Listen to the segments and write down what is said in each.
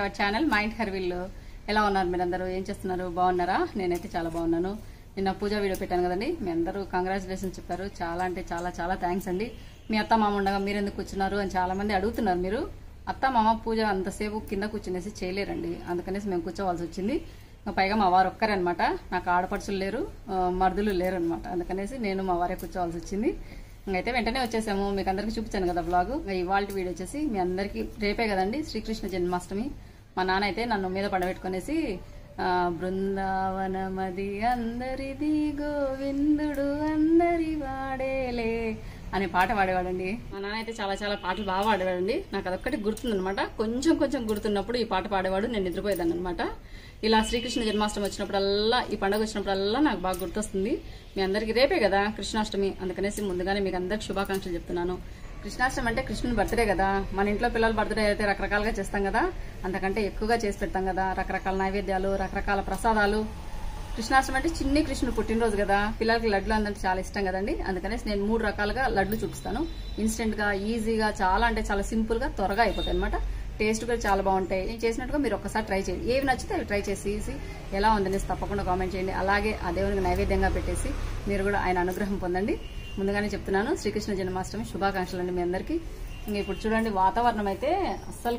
Our channel mind హెర్విల్. ఎలా ఉన్నారు మీరందరూ? ఏం చేస్తున్నారు? బాగున్నారా? నేనైతే చాలా బాగున్నాను. నిన్న పూజ వీడియో పెట్టాను కదండి. మీ అందరూ కంగ్రాచులేషన్ చెప్పారు. చాలా అంటే చాలా చాలా థ్యాంక్స్ అండి. మీ అత్త మామ ఉండగా మీరు ఎందుకు కూర్చున్నారు అని చాలా మంది అడుగుతున్నారు మీరు. అత్త మామ పూజ అంతసేపు కింద కూర్చునేసి చేయలేరండి. అందుకనేసి మేము కూర్చోవాల్సి వచ్చింది. పైగా మా వారు ఒక్కరనమాట నాకు ఆడపడుచులు లేరు మరుదులు లేరు అనమాట అందుకనేసి నేను మా వారే కూర్చోవాల్సి వచ్చింది. అయితే వెంటనే వచ్చేసాము. మీకు అందరికీ చూపించాను కదా బ్లాగ్ ఇవాళ వీడియో వచ్చేసి మీ అందరికీ రేపే కదండి. శ్రీకృష్ణ జన్మాష్టమి. మా నాన్న అయితే నన్ను మీద పడబెట్టుకునేసి బృందావనమది అందరిది గోవిందుడు అందరి వాడేలే అనే పాట పాడేవాడండి. మా నాన్న అయితే చాలా చాలా పాటలు బాగా పాడేవాడండి. నాకు అదొక్కటి గుర్తుందనమాట కొంచెం కొంచెం గుర్తున్నప్పుడు ఈ పాట పాడేవాడు. నేను నిద్రపోయేదాన్ని అనమాట ఇలా శ్రీకృష్ణ జన్మాష్టమి వచ్చినప్పుడల్లా ఈ పండుగ వచ్చినప్పుడల్లా నాకు బాగా గుర్తొస్తుంది. మీ అందరికీ రేపే కదా కృష్ణాష్టమి. అందుకనేసి ముందుగానే మీకు అందరికి శుభాకాంక్షలు చెప్తున్నాను. కృష్ణాష్టమి అంటే కృష్ణుని బర్త్డే కదా. మన ఇంట్లో పిల్లల బర్త్డే అయితే రకరకాలుగా చేస్తాం కదా. అంతకంటే ఎక్కువగా చేసి పెడతాం కదా. రకరకాల నైవేద్యాలు రకరకాల ప్రసాదాలు. కృష్ణాష్టమి అంటే చిన్ని కృష్ణుడు పుట్టినరోజు కదా. పిల్లలకి లడ్లు అంటే చాలా ఇష్టం కదండి. అందుకనేసి నేను మూడు రకాలుగా లడ్లు చూపిస్తాను. ఇన్స్టెంట్గా ఈజీగా చాలా అంటే చాలా సింపుల్గా త్వరగా అయిపోతాయి అనమాట టేస్ట్ కూడా చాలా బాగుంటాయి. నేను చేసినట్టుగా మీరు ఒకసారి ట్రై చేయండి. ఏవి నచ్చితే అవి ట్రై చేసి ఎలా ఉందనేసి తప్పకుండా కామెంట్ చేయండి. అలాగే ఆ దేవునికి నైవేద్యంగా పెట్టేసి మీరు కూడా ఆయన అనుగ్రహం పొందండి. ముందుగానే చెప్తున్నాను. శ్రీకృష్ణ జన్మాష్టమి శుభాకాంక్షలు అండి మీ అందరికీ. ఇంకా ఇప్పుడు చూడండి వాతావరణం అయితే అస్సలు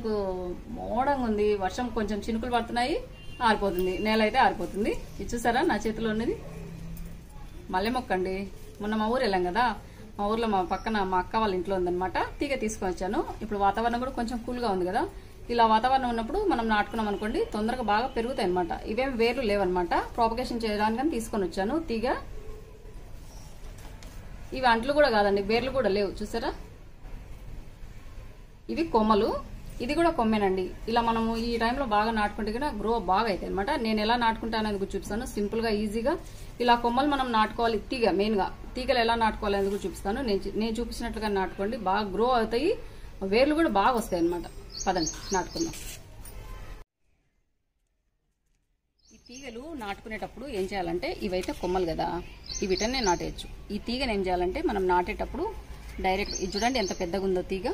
మోడంగా ఉంది. వర్షం కొంచెం చినుకులు పడుతున్నాయి. ఆరిపోతుంది. నేల అయితే ఆరిపోతుంది. ఇది చూసారా? నా చేతిలో ఉన్నది. మల్లె మొక్క అండి. మొన్న మా ఊరు వెళ్ళాం కదా. మా ఊర్లో మా పక్కన మా అక్క వాళ్ళ ఇంట్లో ఉందనమాట తీగ తీసుకొని వచ్చాను. ఇప్పుడు వాతావరణం కూడా కొంచెం కూల్గా ఉంది కదా. ఇలా వాతావరణం ఉన్నప్పుడు మనం నాటుకున్నాం అనుకోండి తొందరగా బాగా పెరుగుతాయి అనమాట ఇవేం వేర్లు లేవన్నమాట. ప్రాపగేషన్ చేయడానికి తీసుకొని వచ్చాను. తీగ ఇవి అంట్లు కూడా కాదండి వేర్లు కూడా లేవు చూసారా? ఇవి కొమ్మలు ఇది కూడా కొమ్మేనండి. ఇలా మనము ఈ టైంలో బాగా నాటుకుంటే కూడా గ్రో బాగా అవుతాయి అనమాట నేను ఎలా నాటుకుంటాను అనేది చూపిస్తాను సింపుల్గా ఈజీగా ఇలా కొమ్మలు మనం నాటుకోవాలి తీగ మెయిన్గా. తీగలు ఎలా నాటుకోవాలి అనేది చూపిస్తాను. నేను నేను చూపించినట్లుగా నాటుకోండి. బాగా గ్రో అవుతాయి వేర్లు కూడా బాగా వస్తాయి అనమాట పదండి నాటుకుందాం. తీగలు నాటుకునేటప్పుడు ఏం చేయాలంటే ఇవైతే కొమ్మలు కదా ఈ వీటన్నే నాటేయచ్చు. ఈ తీగను ఏం చేయాలంటే మనం నాటేటప్పుడు డైరెక్ట్ ఇది చూడండి ఎంత పెద్దగా ఉందో తీగ.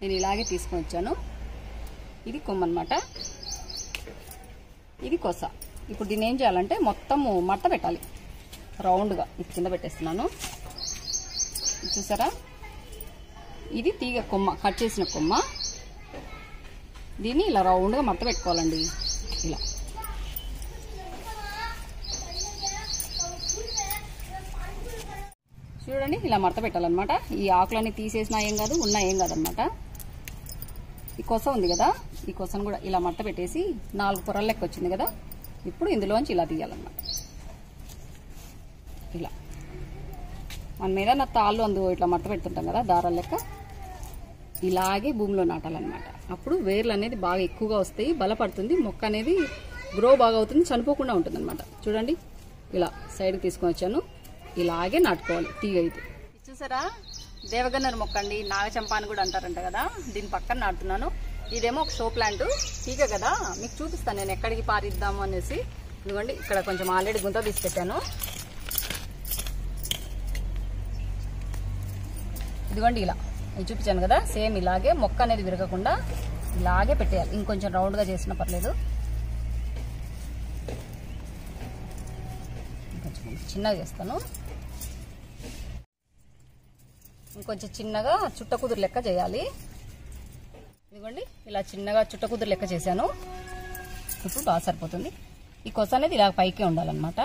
నేను ఇలాగే తీసుకొని వచ్చాను. ఇది కొమ్మ అనమాట ఇది కొస. ఇప్పుడు దీన్ని ఏం చేయాలంటే మొత్తము మట్ట పెట్టాలి. రౌండ్గా. ఇది కింద పెట్టేస్తున్నాను. చూసారా? ఇది తీగ కొమ్మ కట్ చేసిన కొమ్మ. దీన్ని ఇలా రౌండ్గా మట్ట పెట్టుకోవాలండి ఇలా చూడండి ఇలా మడత పెట్టాలన్నమాట. ఈ ఆకులన్నీ తీసేసినా ఏం కాదు ఉన్నా ఏం కాదనమాట ఈ కొస ఉంది కదా ఈ కొసను కూడా ఇలా మట్ట పెట్టేసి నాలుగు పొరల లెక్క వచ్చింది కదా ఇప్పుడు ఇందులోంచి ఇలా తీయాలన్నమాట. ఇలా. మనం ఏదైనా తాళ్ళు అందు ఇట్లా మట్ట పెడుతుంటాం కదా దారాల లెక్క. ఇలాగే భూమిలో నాటాలన్నమాట. అప్పుడు వేర్లు అనేది బాగా ఎక్కువగా వస్తాయి బలపడుతుంది మొక్క అనేది గ్రో బాగా అవుతుంది చనిపోకుండా ఉంటుంది చూడండి ఇలా సైడ్కి తీసుకొని వచ్చాను. ఇలాగే నాటుకోవాలి తీగ అయితే. చూసారా? దేవగన్నర్ మొక్క అండి నాగచంపాని కూడా అంటారంట కదా. దీని పక్కన నాటుతున్నాను ఇదేమో ఒక షో ప్లాంట్. తీగ కదా మీకు చూపిస్తాను నేను ఎక్కడికి పారిద్దాము అనేసి. ఇదిగోండి ఇక్కడ కొంచెం ఆల్రెడీ గుంత తీసి పెట్టాను ఇదిగోండి ఇలా. ఇది చూపించాను కదా సేమ్ ఇలాగే మొక్క అనేది విరగకుండా ఇలాగే పెట్టేయాలి. ఇంకొంచెం రౌండ్గా చేసినా పర్లేదు. చిన్నగా చేస్తాను. ఇంకొంచెం చిన్నగా చుట్టకుదురు లెక్క చేయాలి. ఇదిగోండి ఇలా చిన్నగా చుట్టకుదురు లెక్క చేశాను. ఇప్పుడు బాగా సరిపోతుంది. ఈ కొస అనేది ఇలా పైకే ఉండాలన్నమాట.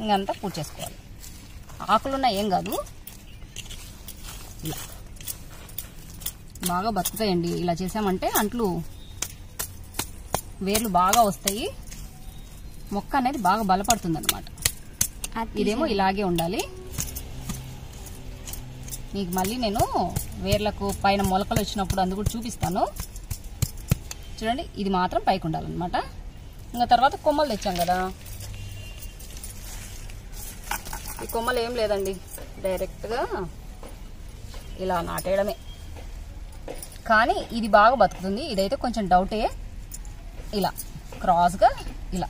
ఇంకంతా పూర్తి చేసుకోవాలి. ఆకులున్నా ఏం కాదు. ఇలా. బాగా బతుకుతాయండి. ఇలా చేసామంటే అంట్లు వేర్లు బాగా వస్తాయి. మొక్క అనేది బాగా బలపడుతుంది అనమాట ఇదేమో ఇలాగే ఉండాలి. మీకు మళ్ళీ నేను వేర్లకు పైన మొలకలు వచ్చినప్పుడు అందు కూడా చూపిస్తాను. చూడండి ఇది మాత్రం పైకి ఉండాలన్నమాట. ఇంకా తర్వాత కొమ్మలు తెచ్చాం కదా. ఈ కొమ్మలు ఏం లేదండి. డైరెక్ట్గా ఇలా నాటేయడమే. కానీ ఇది బాగా బతుకుతుంది. ఇదైతే కొంచెం డౌటే. ఇలా క్రాస్గా ఇలా.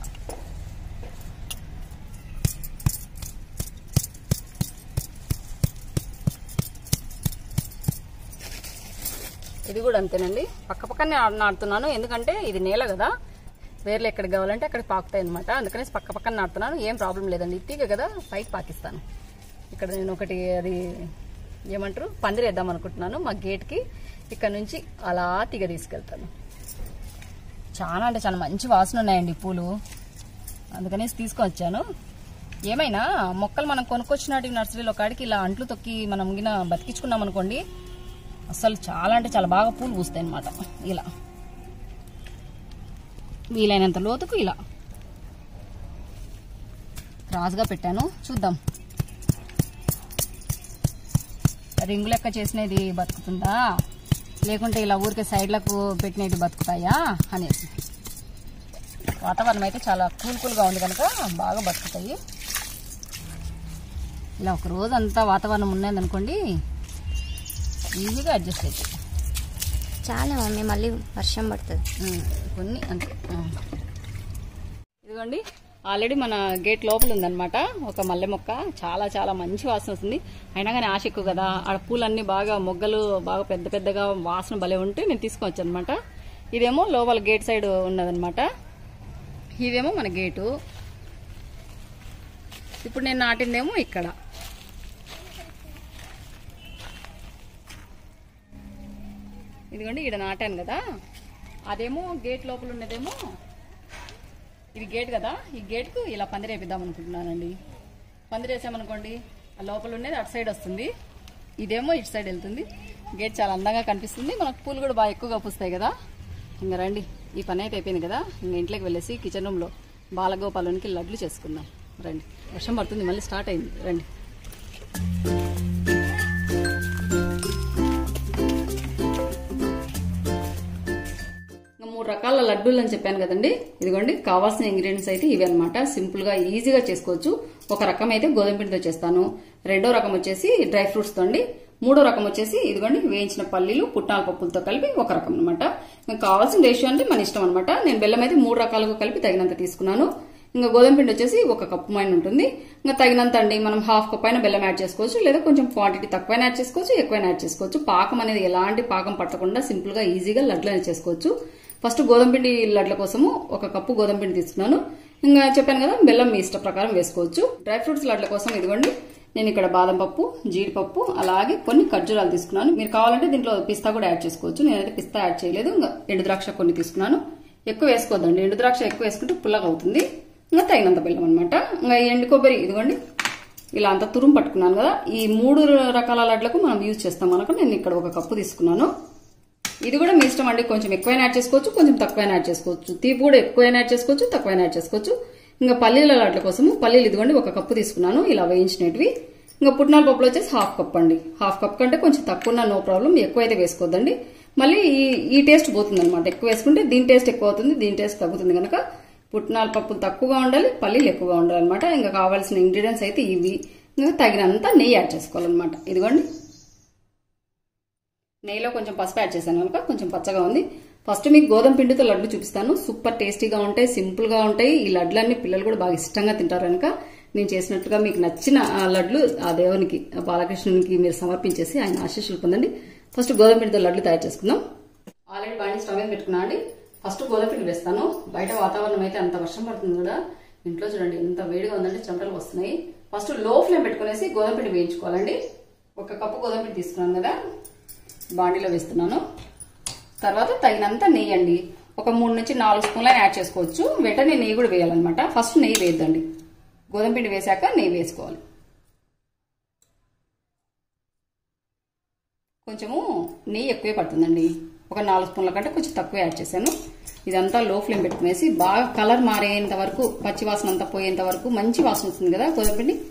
ఇది కూడా అంతేనండి. పక్క పక్కనే నా- నాటుతున్నాను. ఎందుకంటే ఇది నేల కదా. వేర్లు ఎక్కడికి కావాలంటే అక్కడికి పాకుతాయి అనమాట అందుకనేసి పక్క పక్కన నాటుతున్నాను. ఏం ప్రాబ్లం లేదండి. తీగ కదా పైకి పాకిస్తాను. ఇక్కడ నేను ఒకటి అది ఏమంటారు? పందిరేద్దాం అనుకుంటున్నాను. మా గేట్కి ఇక్కడ నుంచి అలా తీగ తీసుకెళ్తాను. చాలా అంటే చాలా మంచి వాసన ఉన్నాయండి పూలు. అందుకనేసి తీసుకొని వచ్చాను ఏమైనా? మొక్కలు మనం కొనుక్కొచ్చినట్టు నర్సరీలో కాడికి ఇలా అంట్లు తొక్కి మనం గిన బతికించుకున్నాం అనుకోండి అసలు చాలా అంటే చాలా బాగా పూలు పూస్తాయి అనమాట ఇలా. వీలైనంత లోతుకు ఇలా. క్రాస్గా పెట్టాను. చూద్దాం. రింగు లెక్క చేసినది బతుకుతుందా? లేకుంటే ఇలా ఊరికే సైడ్లకు పెట్టినవి బతుకుతాయా? అనేసి. వాతావరణం అయితే చాలా కూల్ కూల్గా ఉంది కనుక బాగా బతుకుతాయి. ఇలా ఒక రోజు అంతా వాతావరణం ఉన్నదనుకోండి ఈజీగా అడ్జస్ట్ అవుతాయి. చాలా మమ్మీ మళ్ళీ వర్షం పడుతుంది. కొన్ని అంతే ఆ. ఇదిగోండి ఆల్రెడీ మన గేట్ లోపల ఉందన్నమాట. ఒక మల్లె మొక్క. చాలా చాలా మంచి వాసన వస్తుంది. అయినా కానీ ఆశ ఎక్కువ కదా. ఆడ పూలన్నీ బాగా మొగ్గలు బాగా పెద్ద పెద్దగా వాసన భలే ఉంటే నేను తీసుకొచ్చాను అనమాట ఇదేమో లోపల గేట్ సైడ్ ఉన్నదన్నమాట. ఇదేమో మన గేటు. ఇప్పుడు నేను నాటిందేమో ఇక్కడ. ఇదిగోండి ఈడ నాటాను కదా. అదేమో గేట్ లోపల ఉన్నదేమో. ఇది గేట్ కదా ఈ గేట్కు ఇలా పందిరేపిద్దాం అనుకుంటున్నానండి. పందిరేసామనుకోండి ఆ లోపల ఉన్నది అటు సైడ్ వస్తుంది. ఇదేమో ఇటు సైడ్ వెళ్తుంది. గేట్ చాలా అందంగా కనిపిస్తుంది. మనకు పూలు కూడా బాగా ఎక్కువగా పూస్తాయి కదా. ఇంకా రండి ఈ పని అయితే అయిపోయింది కదా. ఇంకా ఇంట్లోకి వెళ్ళేసి కిచెన్ రూమ్లో బాలగోపాలనికి లడ్లు చేసుకుందాం. రండి వర్షం పడుతుంది మళ్ళీ స్టార్ట్ అయింది. రండి. మూడు రకాల లడ్డూలు అని చెప్పాను కదండి. ఇదిగోండి కావాల్సిన ఇంగ్రీడియంట్స్ అయితే ఇవి అనమాట సింపుల్గా ఈజీగా చేసుకోవచ్చు. ఒక రకం అయితే గోధుమ పిండితో చేస్తాను. రెండో రకం వచ్చేసి డ్రై ఫ్రూట్స్తో అండి మూడో రకం వచ్చేసి ఇదిగోండి వేయించిన పల్లీలు పుట్నాల పప్పులతో కలిపి ఒక రకం అనమాట ఇంకా కావాల్సిన రేషియో అంటే మన ఇష్టం అనమాట నేను బెల్లం అయితే మూడు రకాలుగా కలిపి తగినంత తీసుకున్నాను. ఇంకా గోధుమ పిండి వచ్చేసి ఒక కప్పు మైన ఉంటుంది. ఇంకా తగినంత అండి మనం హాఫ్ కప్ అయినా బెల్లం యాడ్ చేసుకోవచ్చు లేదా కొంచెం క్వాంటిటీ తక్కువైనా యాడ్ చేసుకోవచ్చు ఎక్కువైనా యాడ్ చేసుకోవచ్చు. పాకం అనేది ఎలాంటి పాకం పట్టకుండా సింపుల్గా ఈజీగా లడ్లు అనేది చేసుకోవచ్చు. ఫస్ట్ గోధుమ పిండి లడ్ల కోసము ఒక కప్పు గోధుమ పిండి తీసుకున్నాను. ఇంకా చెప్పాను కదా బెల్లం మీ ఇష్ట ప్రకారం వేసుకోవచ్చు. డ్రై ఫ్రూట్స్ లడ్ల కోసం ఇదిగోండి నేను ఇక్కడ బాదం పప్పు జీడిపప్పు అలాగే కొన్ని ఖర్జూరాలు తీసుకున్నాను. మీరు కావాలంటే దీంట్లో పిస్తా కూడా యాడ్ చేసుకోవచ్చు. నేనైతే పిస్తా యాడ్ చేయలేదు ఇంకా ఎండు ద్రాక్ష కొన్ని తీసుకున్నాను. ఎక్కువ వేసుకోవద్దండి ఎండు ద్రాక్ష ఎక్కువ వేసుకుంటే పుల్లగా అవుతుంది. ఇంకా తగినంత బెల్లం అనమాట ఇంకా ఎండు కొబ్బరి ఇదిగోండి ఇలా అంత తురుము పట్టుకున్నాను కదా. ఈ మూడు రకాల లడ్లకు మనం యూజ్ చేస్తాం మనకు నేను ఇక్కడ ఒక కప్పు తీసుకున్నాను. ఇది కూడా మీ ఇష్టం అండి. కొంచెం ఎక్కువైనా యాడ్ చేసుకోవచ్చు కొంచెం తక్కువైనా యాడ్ చేసుకోవచ్చు. తీపి కూడా ఎక్కువైనా యాడ్ చేసుకోవచ్చు తక్కువైనా యాడ్ చేసుకోవచ్చు. ఇంకా పల్లీల లాట్ల కోసము పల్లీలు ఇదిగోండి ఒక కప్పు తీసుకున్నాను. ఇలా వేయించినవి ఇంకా పుట్నాల పప్పులు వచ్చేసి హాఫ్ కప్ అండి. హాఫ్ కప్ కంటే కొంచెం తక్కువ ఉన్నా నో ప్రాబ్లం ఎక్కువ అయితే వేసుకోవద్దండి మళ్ళీ ఈ ఈ టేస్ట్ పోతుంది అనమాట ఎక్కువ వేసుకుంటే దీని టేస్ట్ ఎక్కువ అవుతుంది దీని టేస్ట్ తగ్గుతుంది కనుక పుట్నాల పప్పులు తక్కువగా ఉండాలి పల్లీలు ఎక్కువగా ఉండాలి అనమాట ఇంకా కావాల్సిన ఇంగ్రీడియంట్స్ అయితే ఇవి. ఇంకా తగినంత నెయ్యి యాడ్ చేసుకోవాలన్నమాట. ఇదిగోండి. నెయ్యిలో కొంచెం పసుపు యాడ్ చేశాను కనుక కొంచెం పచ్చగా ఉంది. ఫస్ట్ మీకు గోధుమ పిండితో లడ్డు చూపిస్తాను. సూపర్ టేస్టీగా ఉంటాయి సింపుల్గా ఉంటాయి. ఈ లడ్లన్నీ పిల్లలు కూడా బాగా ఇష్టంగా తింటారు కనుక నేను చేసినట్టుగా మీకు నచ్చిన ఆ లడ్లు ఆ దేవునికి బాలకృష్ణునికి మీరు సమర్పించేసి ఆయన ఆశీస్సులు పొందండి. ఫస్ట్ గోధుమ పిండితో లడ్లు తయారు చేసుకుందాం. ఆల్రెడీ బాగా స్టవ్ మీద పెట్టుకున్నా అండి. ఫస్ట్ గోధుమ పిండి వేస్తాను. బయట వాతావరణం అయితే అంత వర్షం పడుతుంది కూడా ఇంట్లో చూడండి ఎంత వేడిగా ఉందంటే చెమటలు వస్తున్నాయి. ఫస్ట్లో ఫ్లేమ్ పెట్టుకునేసి గోధుమ పిండి వేయించుకోవాలండి. ఒక కప్పు గోధుమ పిండి తీసుకున్నాను కదా. బాండీలో వేస్తున్నాను. తర్వాత తగినంత నెయ్యి అండి. ఒక మూడు నుంచి నాలుగు స్పూన్లు యాడ్ చేసుకోవచ్చు. వెంటనే నెయ్యి కూడా వేయాలన్నమాట. ఫస్ట్ నెయ్యి వేద్దండి. గోధుమ పిండి వేశాక నెయ్యి వేసుకోవాలి. కొంచెము నెయ్యి ఎక్కువే పడుతుందండి. ఒక నాలుగు స్పూన్ల కంటే కొంచెం తక్కువ యాడ్ చేశాను. ఇదంతా లో ఫ్లేమ్ పెట్టుకునేసి బాగా కలర్ మారేంత వరకు పచ్చి వాసన అంతా పోయేంత వరకు మంచి వాసన వస్తుంది కదా గోధుమ పిండి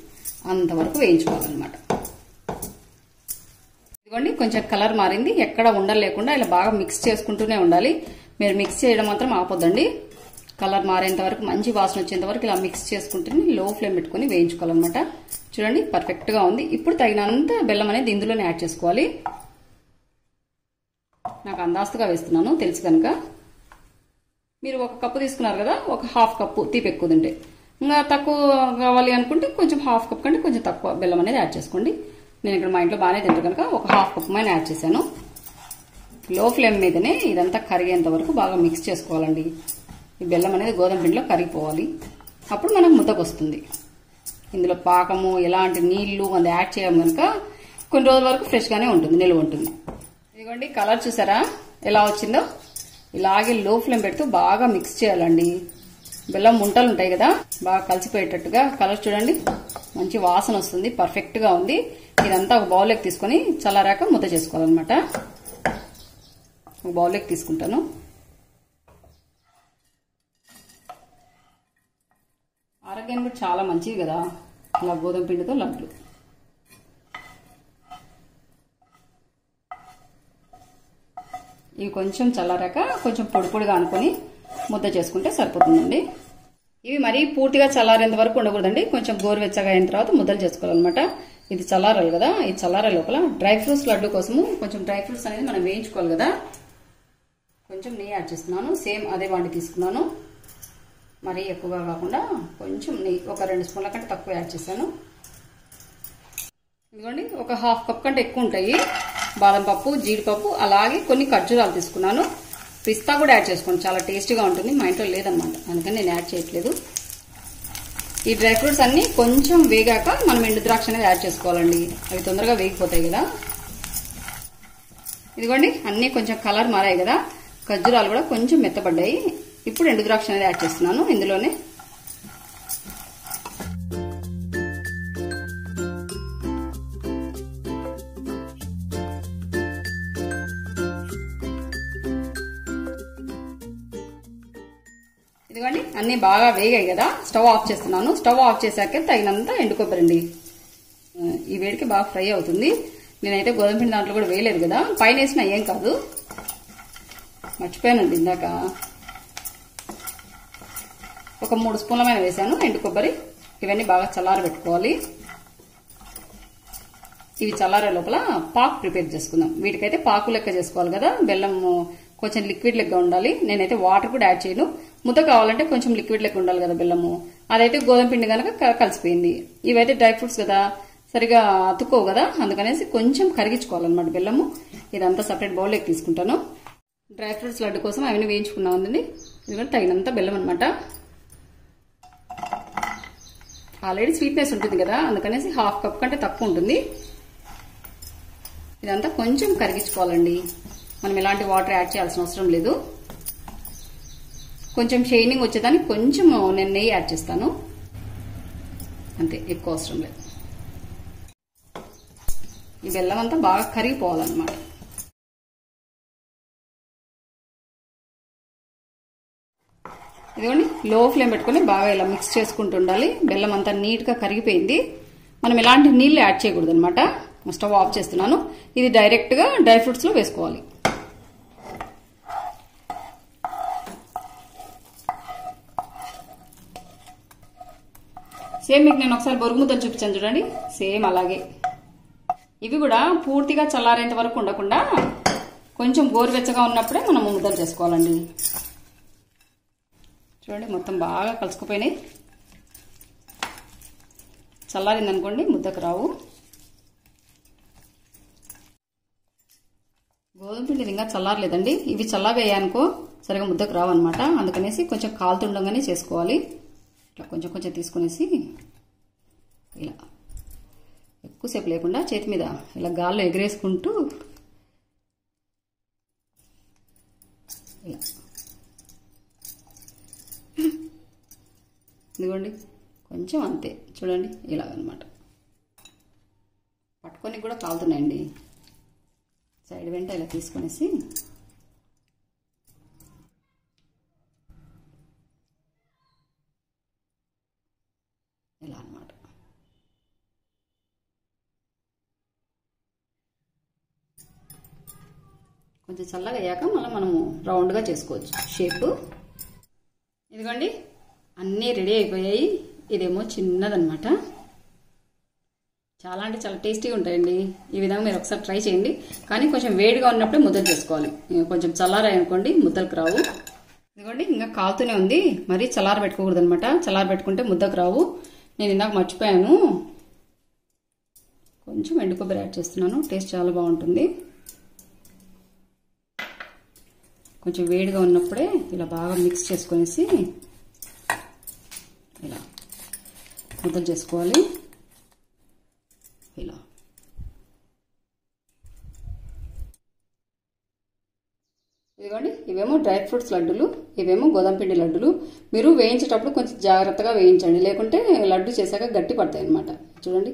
అంతవరకు వేయించుకోవాలన్నమాట. ఇదిగోండి కొంచెం కలర్ మారింది. ఎక్కడ ఉండలేకుండా ఇలా బాగా మిక్స్ చేసుకుంటూనే ఉండాలి. మీరు మిక్స్ చేయడం మాత్రం ఆపొద్దండి. కలర్ మారేంత వరకు మంచి వాసన వచ్చేంత వరకు ఇలా మిక్స్ చేసుకుంటూనే లో ఫ్లేమ్ పెట్టుకుని వేయించుకోవాలన్నమాట. చూడండి పర్ఫెక్ట్గా ఉంది. ఇప్పుడు తగినంత బెల్లం అనేది ఇందులోనే యాడ్ చేసుకోవాలి. నాకు అందాస్తుగా వేస్తున్నాను తెలుసు కనుక. మీరు ఒక కప్పు తీసుకున్నారు కదా ఒక హాఫ్ కప్పు తీపి ఎక్కువ తింటే. ఇంకా తక్కువ కావాలి అనుకుంటే కొంచెం హాఫ్ కప్ కంటే కొంచెం తక్కువ బెల్లం అనేది యాడ్ చేసుకోండి. నేను ఇక్కడ మా ఇంట్లో బాగానే తింటాను కనుక ఒక హాఫ్ కప్ మైన యాడ్ చేశాను. లో ఫ్లేమ్ మీదనే ఇదంతా కరిగేంత వరకు బాగా మిక్స్ చేసుకోవాలండి. ఈ బెల్లం అనేది గోధుమ పిండిలో కరిగిపోవాలి. అప్పుడు మనకు ముద్దకు వస్తుంది. ఇందులో పాకము ఎలాంటి నీళ్ళు అది యాడ్ చేయడం కనుక కొన్ని రోజుల వరకు ఫ్రెష్గానే ఉంటుంది నిల్వ ఉంటుంది. ఇదిగోండి కలర్ చూసారా? ఎలా వచ్చిందో? ఇలాగే లో ఫ్లేమ్ పెడుతూ బాగా మిక్స్ చేయాలండి. బెల్లం ముంటలు ఉంటాయి కదా బాగా కలిసిపోయేటట్టుగా. కలర్ చూడండి. మంచి వాసన వస్తుంది పర్ఫెక్ట్గా ఉంది. ఇదంతా ఒక బౌల్లోకి తీసుకొని చల్లారాక ముద్ద చేసుకోవాలన్నమాట. ఒక బౌల్లోకి తీసుకుంటాను. ఆరోగ్యానికి కూడా చాలా మంచిది కదా. ఇలా గోధుమ పిండితో లడ్డు. ఇవి కొంచెం చల్లారాక కొంచెం పొడి పొడిగా అనుకొని ముద్ద చేసుకుంటే సరిపోతుందండి. ఇవి మరీ పూర్తిగా చల్లారేంత వరకు ఉండకూడదండి. కొంచెం గోరువెచ్చగా అయిన తర్వాత ముద్దలు చేసుకోవాలన్నమాట. ఇది చల్లారాలి కదా? ఇది చల్లారే లోపల డ్రై ఫ్రూట్స్ లడ్డు కోసము కొంచెం డ్రై ఫ్రూట్స్ అనేది మనం వేయించుకోవాలి కదా? కొంచెం నెయ్యి యాడ్ చేస్తున్నాను. సేమ్ అదే వాడి తీసుకున్నాను. మరీ ఎక్కువగా కాకుండా కొంచెం నెయ్యి ఒక రెండు స్పూన్ల కంటే తక్కువ యాడ్ చేశాను. ఇదిగోండి ఒక హాఫ్ కప్ కంటే ఎక్కువ ఉంటాయి. బాదం పప్పు జీడిపప్పు అలాగే కొన్ని ఖర్జూరాలు తీసుకున్నాను. పిస్తా కూడా యాడ్ చేసుకోండి. చాలా టేస్టీగా ఉంటుంది. మా ఇంట్లో లేదనమాట అందుకని నేను యాడ్ చేయట్లేదు. ఈ డ్రై ఫ్రూట్స్ అన్ని కొంచెం వేగాక మనం ఎండు ద్రాక్ష అనేది యాడ్ చేసుకోవాలండి. అవి తొందరగా వేగిపోతాయి కదా. ఇదిగోండి అన్నీ కొంచెం కలర్ మారాయి కదా. ఖర్జూరాలు కూడా కొంచెం మెత్తబడ్డాయి ఇప్పుడు ఎండు ద్రాక్ష అనేది యాడ్ చేస్తున్నాను. ఇందులోనే అన్ని బాగా వేగాయి కదా. స్టవ్ ఆఫ్ చేస్తున్నాను. స్టవ్ ఆఫ్ చేశాక తగినంత ఎండు కొబ్బరండి ఈ వేడికి బాగా ఫ్రై అవుతుంది. నేనైతే గోధుమ పిండి దాంట్లో కూడా వేయలేదు కదా. పైన వేసిన ఏం కాదు. మర్చిపోయానండి ఇందాక. ఒక మూడు స్పూన్లమైన వేసాను ఎండు కొబ్బరి. ఇవన్నీ బాగా చల్లార పెట్టుకోవాలి. ఇవి చల్లారే లోపల పాకు ప్రిపేర్ చేసుకుందాం. వీటికైతే పాకు లెక్క చేసుకోవాలి కదా. బెల్లం కొంచెం లిక్విడ్ లెక్క ఉండాలి. నేనైతే వాటర్ కూడా యాడ్ చేయను. ముద్ద కావాలంటే కొంచెం లిక్విడ్ లెక్క ఉండాలి కదా బెల్లము. అదైతే గోధుమ పిండి కనుక కలిసిపోయింది. ఇవైతే డ్రై ఫ్రూట్స్ కదా సరిగా అతుక్కోవు కదా అందుకనేసి కొంచెం కరిగించుకోవాలన్నమాట బెల్లము. ఇదంతా సపరేట్ బౌల్లోకి తీసుకుంటాను. డ్రై ఫ్రూట్స్ లడ్డు కోసం అవన్నీ వేయించుకున్నాం అండి ఇది తగినంత బెల్లం అనమాట ఆల్రెడీ స్వీట్నెస్ ఉంటుంది కదా అందుకనేసి హాఫ్ కప్ కంటే తక్కువ ఉంటుంది. ఇదంతా కొంచెం కరిగించుకోవాలండి. మనం ఎలాంటి వాటర్ యాడ్ చేయాల్సిన అవసరం లేదు. కొంచెం షైనింగ్ వచ్చేదానికి కొంచెం నేను నెయ్యి యాడ్ చేస్తాను. అంతే ఎక్కువ అవసరం లేదు. ఈ బెల్లం అంతా బాగా కరిగిపోవాలన్నమాట. ఇదిగోండి లో ఫ్లేమ్ పెట్టుకుని బాగా ఇలా మిక్స్ చేసుకుంటూ ఉండాలి. బెల్లం అంతా నీట్గా కరిగిపోయింది. మనం ఎలాంటి నీళ్ళు యాడ్ చేయకూడదు అనమాట స్టవ్ ఆఫ్ చేస్తున్నాను. ఇది డైరెక్ట్గా డ్రై ఫ్రూట్స్లో వేసుకోవాలి. సేమ్ మీకు నేను ఒకసారి బొరుగు ముద్దలు చూపించాను చూడండి. సేమ్ అలాగే. ఇవి కూడా పూర్తిగా చల్లారేంత వరకు ఉండకుండా కొంచెం గోరువెచ్చగా ఉన్నప్పుడే మనం ముద్దలు చేసుకోవాలండి. చూడండి మొత్తం బాగా కలుసుకుపోయినాయి. చల్లారింది అనుకోండి ముద్దకు రావు. గోధుమ పిండి ఇంకా చల్లారలేదండి. ఇవి చల్లావేయానుకో సరిగా ముద్దకు రావు అనమాట అందుకనేసి కొంచెం కాలుతుండగానే చేసుకోవాలి. ఇట్లా కొంచెం కొంచెం తీసుకునేసి ఇలా ఎక్కువసేపు లేకుండా చేతి మీద ఇలా గాల్లో ఎగిరేసుకుంటూ ఇలా. ఇదిగోండి కొంచెం అంతే. చూడండి ఇలాగనమాట. పట్టుకొని కూడా కాలుతున్నాయండి. సైడ్ వెంట ఇలా తీసుకొనేసి ఇలా అనమాట కొంచెం చల్లగా అయ్యాక మళ్ళీ మనము రౌండ్గా చేసుకోవచ్చు. షేప్. ఇదిగోండి. అన్నీ రెడీ అయిపోయాయి. ఇదేమో చిన్నదనమాట చాలా అంటే చాలా టేస్టీగా ఉంటాయండి. ఈ విధంగా మీరు ఒకసారి ట్రై చేయండి. కానీ కొంచెం వేడిగా ఉన్నప్పుడే ముద్దలు చేసుకోవాలి. కొంచెం చల్లారాయి అనుకోండి ముద్దలకు రావు. ఇదిగోండి ఇంకా కాలుతూనే ఉంది. మరీ చల్లార పెట్టుకోకూడదు అనమాట చల్లార పెట్టుకుంటే ముద్దకు రావు. నేను ఇందాక మర్చిపోయాను. కొంచెం ఎండు కొబ్బరి యాడ్ చేస్తున్నాను. టేస్ట్ చాలా బాగుంటుంది. కొంచెం వేడిగా ఉన్నప్పుడే ఇలా బాగా మిక్స్ చేసుకొనేసి ఇలా ముద్దలు చేసుకోవాలి. ఇలా. ఇదిగోండి ఇవేమో డ్రై ఫ్రూట్స్ లడ్డులు ఇవేమో గోధుమ పిండి లడ్డులు. మీరు వేయించేటప్పుడు కొంచెం జాగ్రత్తగా వేయించండి. లేకుంటే లడ్డు చేశాక గట్టి పడతాయి అనమాట చూడండి.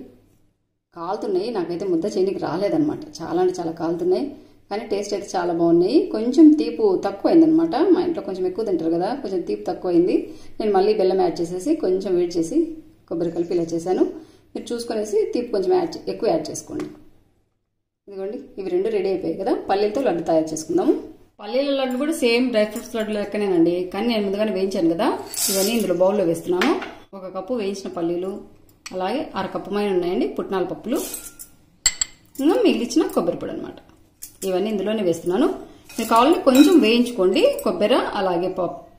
కాలుతున్నాయి నాకైతే ముద్ద చేయడానికి రాలేదనమాట చాలా అంటే చాలా కాలుతున్నాయి. కానీ టేస్ట్ అయితే చాలా బాగున్నాయి. కొంచెం తీపు తక్కువైందనమాట. మా ఇంట్లో కొంచెం ఎక్కువ తింటారు కదా కొంచెం తీపి తక్కువైంది. నేను మళ్ళీ బెల్లం యాడ్ చేసేసి కొంచెం వేడి చేసి కొబ్బరి కలిపి ఇలా చేశాను. మీరు చూసుకునేసి తీపి కొంచెం యాడ్ ఎక్కువ యాడ్ చేసుకోండి. ఇదిగోండి ఇవి రెండు రెడీ అయిపోయాయి కదా. పల్లీలతో లడ్డు తయారు చేసుకుందాము. పల్లీల లడ్డు కూడా సేమ్ డ్రై ఫ్రూట్స్ లడ్డు లెక్కనేనండి. కానీ నేను ముందుగానే వేయించాను కదా ఇవన్నీ ఇందులో బౌల్లో వేస్తున్నాను. ఒక కప్పు వేయించిన పల్లీలు అలాగే అర కప్పు ఉన్నాయండి పుట్నాల పప్పులు ఇంకా మిగిలిచ్చిన కొబ్బరి పొడి అనమాట ఇవన్నీ ఇందులోనే వేస్తున్నాను. మీరు కావాలంటే కొంచెం వేయించుకోండి. కొబ్బరి అలాగే పప్పు.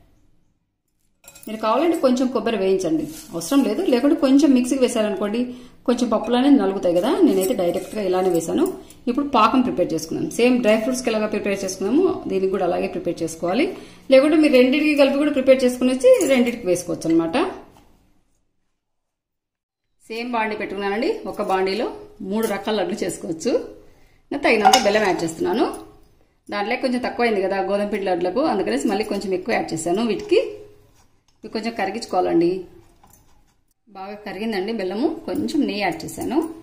మీరు కావాలంటే కొంచెం కొబ్బరి వేయించండి. అవసరం లేదు. లేకుంటే కొంచెం మిక్సీకి వేసారనుకోండి కొంచెం పప్పులు అనేది నలుగుతాయి కదా. నేనైతే డైరెక్ట్గా ఇలానే వేసాను ఇప్పుడు పాకం ప్రిపేర్ చేసుకున్నాం సేమ్ డ్రై ఫ్రూట్స్కి ఎలాగా ప్రిపేర్ చేసుకున్నాము దీనికి కూడా అలాగే ప్రిపేర్ చేసుకోవాలి. లేకుంటే మీరు రెండింటికి కలిపి కూడా ప్రిపేర్ చేసుకుని వచ్చి రెండింటికి వేసుకోవచ్చు అనమాట సేమ్ బాండీ పెట్టుకున్నానండి. ఒక బాండీలో మూడు రకాల లడ్లు చేసుకోవచ్చు. తగినంత బెల్లం యాడ్ చేస్తున్నాను. దాంట్లో కొంచెం తక్కువైంది కదా గోధుమ పిండి లడ్లకు అందుకనేసి మళ్ళీ కొంచెం ఎక్కువ యాడ్ చేశాను వీటికి. ఇవి కొంచెం కరిగించుకోవాలండి. బాగా కరిగిందండి బెల్లము. కొంచెం నెయ్యి యాడ్ చేశాను.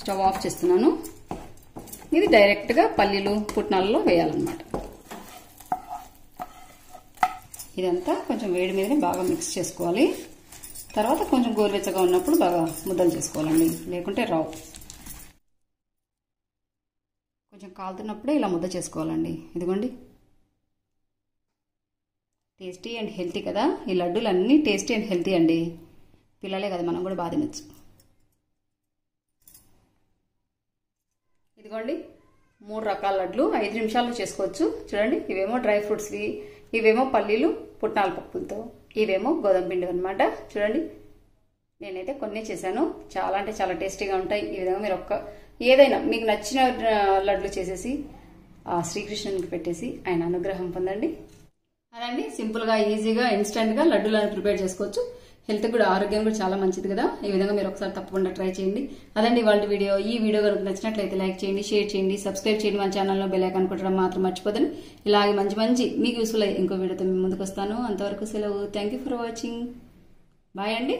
స్టవ్ ఆఫ్ చేస్తున్నాను. ఇది డైరెక్ట్గా పల్లీలు పుట్నాలలో వేయాలన్నమాట. ఇదంతా కొంచెం వేడి మీదనే బాగా మిక్స్ చేసుకోవాలి. తర్వాత కొంచెం గోరువెచ్చగా ఉన్నప్పుడు బాగా ముద్దలు చేసుకోవాలండి. లేకుంటే రావు. కొంచెం కాలుతున్నప్పుడే ఇలా ముద్ద చేసుకోవాలండి. ఇదిగోండి. టేస్టీ అండ్ హెల్తీ కదా? ఈ లడ్డూలు అన్నీ టేస్టీ అండ్ హెల్తీ అండి. పిల్లలే కదా మనం కూడా బాగా తినచ్చు. ఇదిగోండి. మూడు రకాల లడ్లు. ఐదు నిమిషాల్లో చేసుకోవచ్చు. చూడండి. ఇవేమో డ్రై ఫ్రూట్స్వి ఇవేమో పల్లీలు పుట్నాల పప్పులతో. ఇవేమో గోధుమ పిండి అనమాట చూడండి. నేనైతే కొన్ని చేశాను. చాలా అంటే చాలా టేస్టీగా ఉంటాయి. ఈ విధంగా మీరు ఒక్క ఏదైనా మీకు నచ్చిన లడ్లు చేసేసి శ్రీకృష్ణునికి పెట్టేసి ఆయన అనుగ్రహం పొందండి. అదండి సింపుల్గా ఈజీగా ఇన్స్టెంట్గా లడ్డూలను ప్రిపేర్ చేసుకోవచ్చు. హెల్త్ కూడా ఆరోగ్యం కూడా చాలా మంచిది కదా. ఈ విధంగా మీరు ఒకసారి తప్పకుండా ట్రై చేయండి. అదండి వాళ్ళ వీడియో. ఈ వీడియో కనుక నచ్చినట్లయితే లైక్ చేయండి షేర్ చేయండి సబ్స్క్రైబ్ చేయండి మన ఛానల్లో బెల్ ఐకాన్ కొట్టడం మాత్రం మర్చిపోదని ఇలాగే మంచి మంచి మీకు యూస్ఫుల్ అయ్యి ఇంకో వీడియోతో మీ ముందుకు వస్తాను. అంతవరకు సెలవు. Thank you for watching bye అండి.